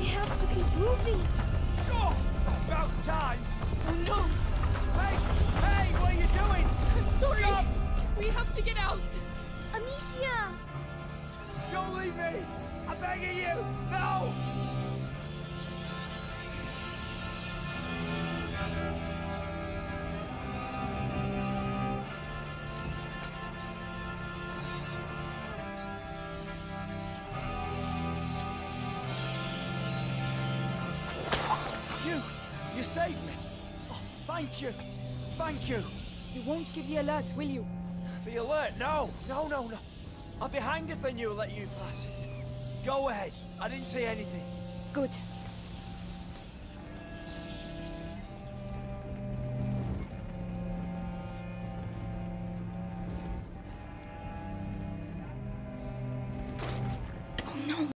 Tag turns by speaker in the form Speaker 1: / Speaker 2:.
Speaker 1: We have to keep moving.
Speaker 2: Oh, about time.
Speaker 3: Oh no!
Speaker 2: Hey, hey, what are you doing?
Speaker 3: I'm sorry!
Speaker 2: Stop!
Speaker 3: We have to get out!
Speaker 1: Amicia!
Speaker 2: Don't leave me! I'm begging you! No! You! You saved me! Oh, thank you! Thank you!
Speaker 3: You won't give the alert, will you?
Speaker 2: The alert? No! No, no, no! I'd be hanged if I knew let you pass it. Go ahead. I didn't see anything.
Speaker 3: Good.